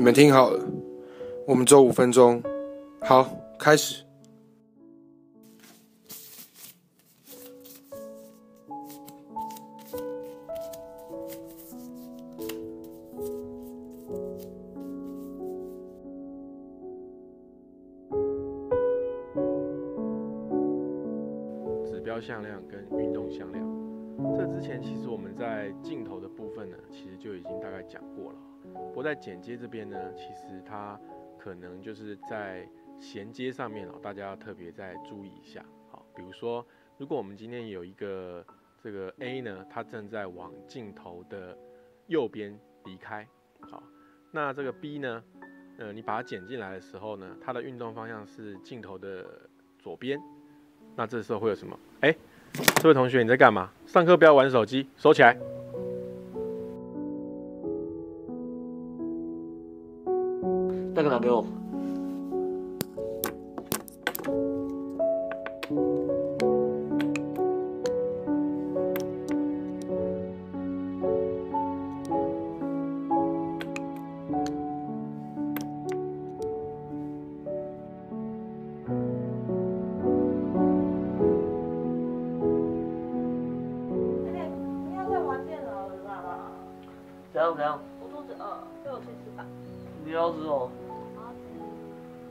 你们听好了，我们走五分钟。好，开始。指标向量跟运动向量，这之前其实我们在镜头的部分呢，其实就已经大概讲过了。不过在剪接这边呢，其实它可能就是在衔接上面哦，大家要特别再注意一下。好，比如说，如果我们今天有一个这个 A 呢，它正在往镜头的右边离开，好，那这个 B 呢，呃，你把它剪进来的时候呢，它的运动方向是镜头的左边。那这时候会有什么？哎，这位同学你在干嘛？上课不要玩手机，收起来。那个拿给我。不要再玩电脑了啦！怎样怎样？我肚子饿，陪我去吃饭。你要吃哦？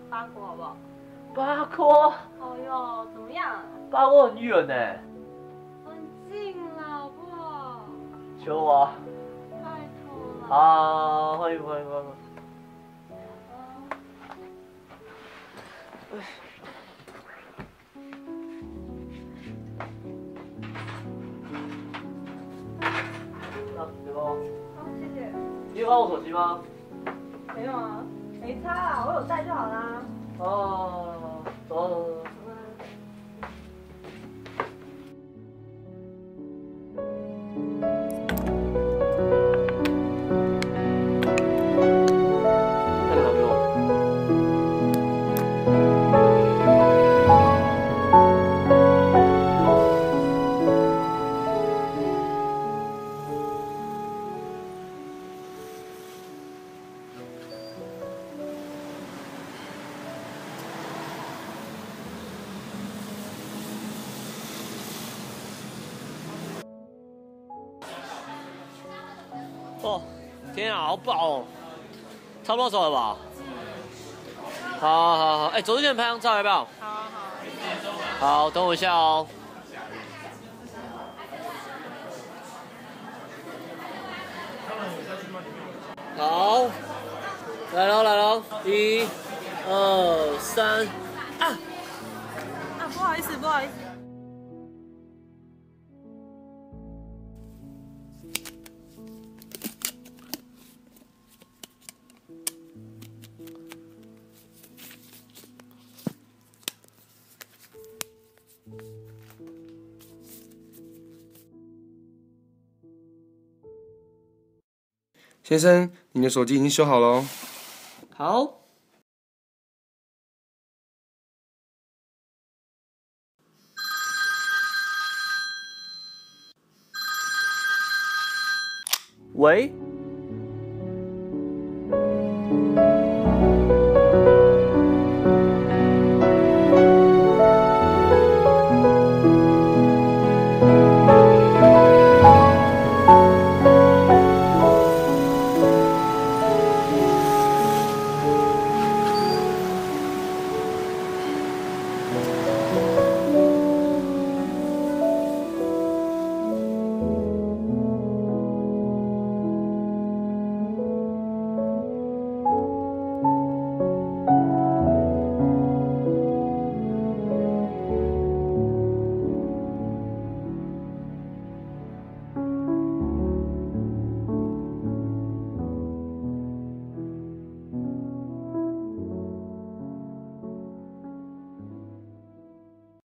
八锅好不好？八锅，哦哟，怎么样？八锅很远呢。很近啦，好不好？求我啊。拜托了。好，欢迎欢迎欢迎。那别帮我。好，谢谢。你有看我手机吗？没有啊，没擦啊，我有带就好啦。哦，走走走哦，天啊，好饱哦！差不多走了吧？好好好，哎、走之前拍张照要不要？好好。好，等我一下哦。好，来喽来喽，一、二、三，啊！啊，不好意思，不好意思。先生，你的手机已经修好了。好。喂，